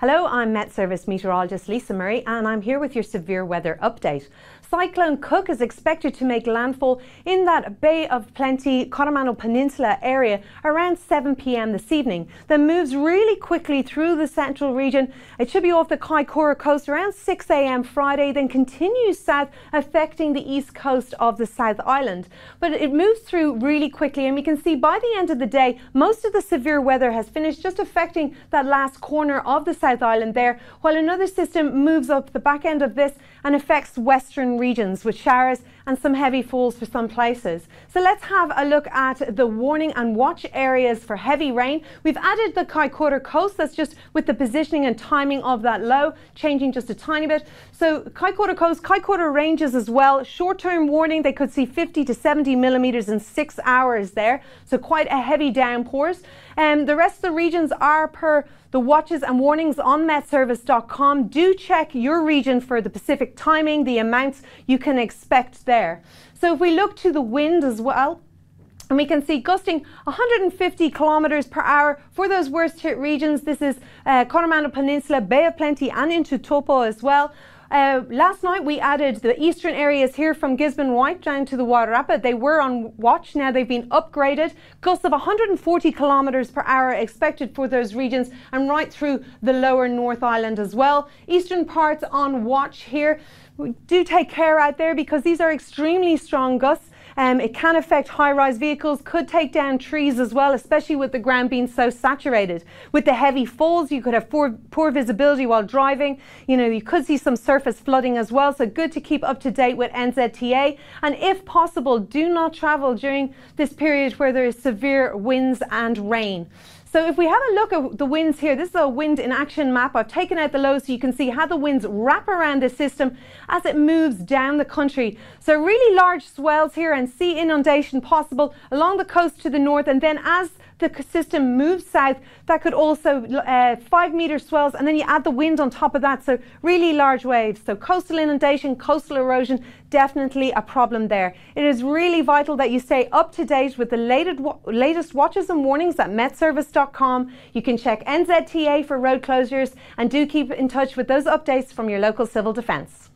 Hello, I'm Met Service meteorologist Lisa Murray and I'm here with your severe weather update. Cyclone Cook is expected to make landfall in that Bay of Plenty, Coromandel Peninsula area around 7 pm this evening. Then moves really quickly through the central region. It should be off the Kaikoura coast around 6 am Friday, then continues south, affecting the east coast of the South Island. But it moves through really quickly, and we can see by the end of the day, most of the severe weather has finished, just affecting that last corner of the South Island there, while another system moves up the back end of this and affects western regions with showers and some heavy falls for some places. So let's have a look at the warning and watch areas for heavy rain. We've added the Kaikoura coast, that's just with the positioning and timing of that low, changing just a tiny bit. So Kaikoura coast, Kaikoura ranges as well. Short-term warning, they could see 50 to 70 millimetres in six hours there. So quite a heavy downpours. And um, the rest of the regions are per the watches and warnings on metservice.com. Do check your region for the Pacific timing, the amounts you can expect there. So if we look to the wind as well, and we can see gusting 150 kilometres per hour for those worst hit regions. This is uh, Coromandel Peninsula, Bay of Plenty, and into Taupo as well. Uh, last night we added the eastern areas here from Gisborne White down to the Wairarapa. They were on watch. Now they've been upgraded. Gusts of 140 kilometres per hour expected for those regions and right through the lower North Island as well. Eastern parts on watch here. Do take care out there because these are extremely strong gusts. Um, it can affect high-rise vehicles, could take down trees as well, especially with the ground being so saturated. With the heavy falls, you could have poor, poor visibility while driving. You know, you could see some surface flooding as well, so good to keep up to date with NZTA. And if possible, do not travel during this period where there is severe winds and rain. So if we have a look at the winds here, this is a wind in action map. I've taken out the lows so you can see how the winds wrap around the system as it moves down the country. So really large swells here and sea inundation possible along the coast to the north and then as the system moves south, that could also uh, five metre swells, and then you add the wind on top of that, so really large waves. So coastal inundation, coastal erosion, definitely a problem there. It is really vital that you stay up to date with the latest, latest watches and warnings at metservice.com. You can check NZTA for road closures, and do keep in touch with those updates from your local civil defence.